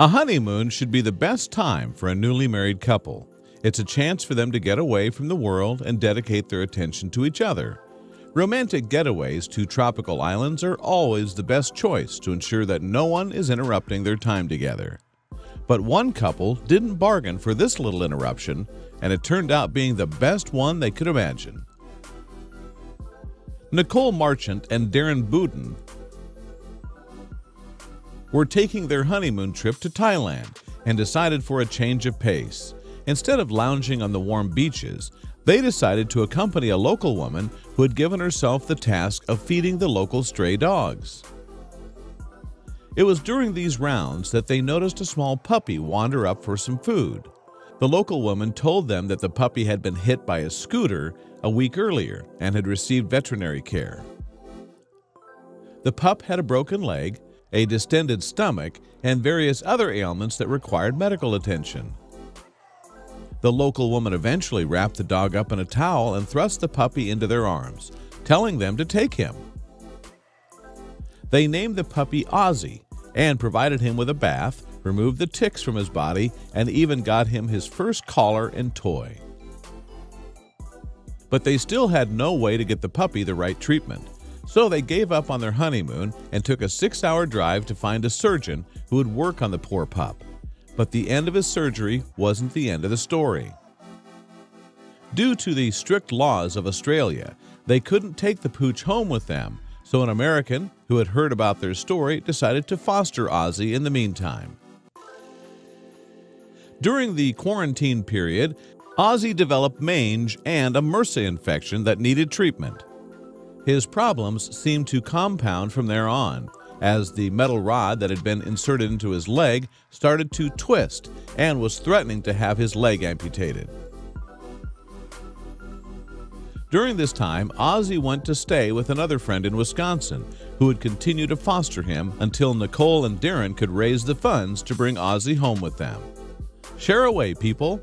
A honeymoon should be the best time for a newly married couple. It's a chance for them to get away from the world and dedicate their attention to each other. Romantic getaways to tropical islands are always the best choice to ensure that no one is interrupting their time together. But one couple didn't bargain for this little interruption, and it turned out being the best one they could imagine. Nicole Marchant and Darren Boudin were taking their honeymoon trip to Thailand and decided for a change of pace. Instead of lounging on the warm beaches, they decided to accompany a local woman who had given herself the task of feeding the local stray dogs. It was during these rounds that they noticed a small puppy wander up for some food. The local woman told them that the puppy had been hit by a scooter a week earlier and had received veterinary care. The pup had a broken leg a distended stomach, and various other ailments that required medical attention. The local woman eventually wrapped the dog up in a towel and thrust the puppy into their arms, telling them to take him. They named the puppy Ozzy and provided him with a bath, removed the ticks from his body, and even got him his first collar and toy. But they still had no way to get the puppy the right treatment. So they gave up on their honeymoon and took a six hour drive to find a surgeon who would work on the poor pup. But the end of his surgery wasn't the end of the story. Due to the strict laws of Australia, they couldn't take the pooch home with them, so an American who had heard about their story decided to foster Ozzy in the meantime. During the quarantine period, Ozzy developed mange and a MRSA infection that needed treatment. His problems seemed to compound from there on, as the metal rod that had been inserted into his leg started to twist and was threatening to have his leg amputated. During this time, Ozzy went to stay with another friend in Wisconsin who would continue to foster him until Nicole and Darren could raise the funds to bring Ozzy home with them. Share away, people.